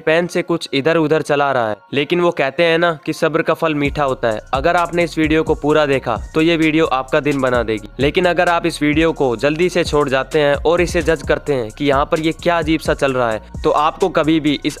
Pen से कुछ इधर उधर चला रहा है, लेकिन वो कहते हैं ना कि सब्र का फल मीठा होता है। अगर आपने इस वीडियो को पूरा देखा तो ये वीडियो आपका दिन बना देगी। लेकिन अगर आप इस वीडियो को जल्दी से छोड़ जाते हैं और इसे जज करते हैं कि यहाँ पर ये क्या अजीब सा चल रहा है तो आपको कभी भी इस